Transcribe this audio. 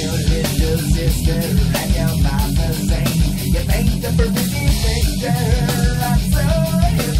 your little sister and your mama's ain't. You think the perfect picture. I'm sorry.